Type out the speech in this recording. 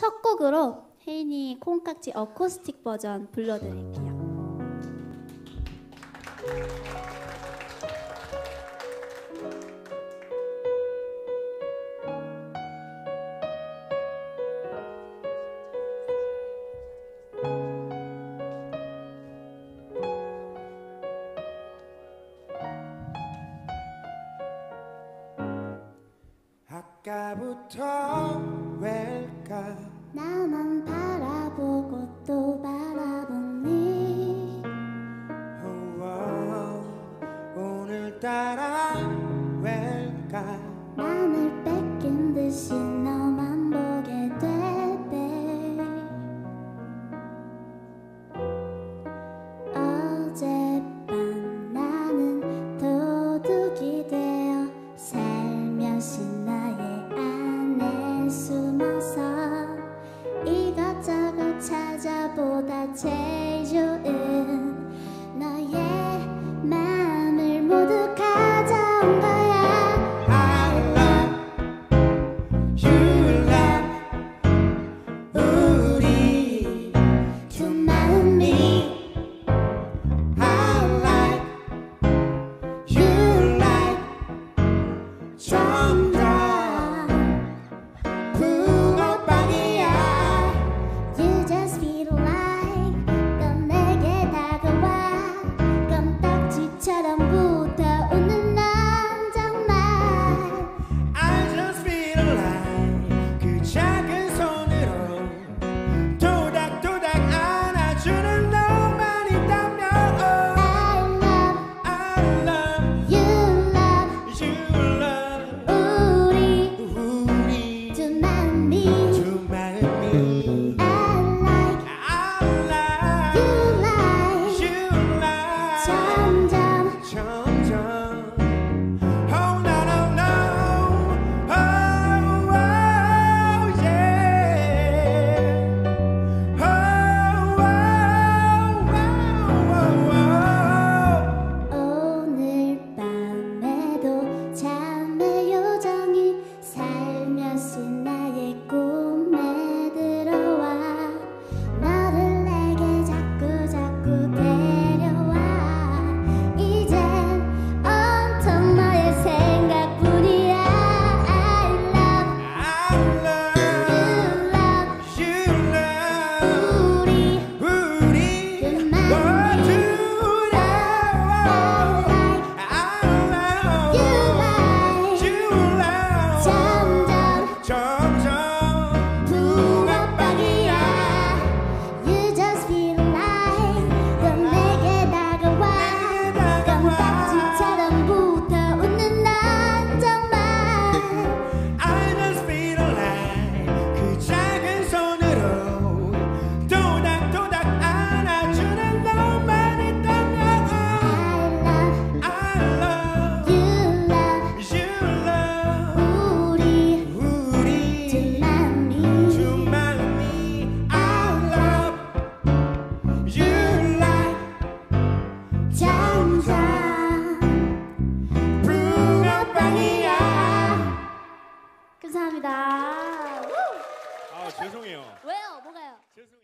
첫 곡으로 혜인이 콩깍지 어쿠스틱 버전 불러드릴게요. 아까부터 따라 왜일까 맘을 뺏긴 듯이 너만 보게 되대. 어젯밤 나는 도둑이 되어 살며시 나의 안에 숨어서 이것저것 찾아보다 제일 좋은 Some. 죄송해요. 왜요? 뭐가요? 죄송해요.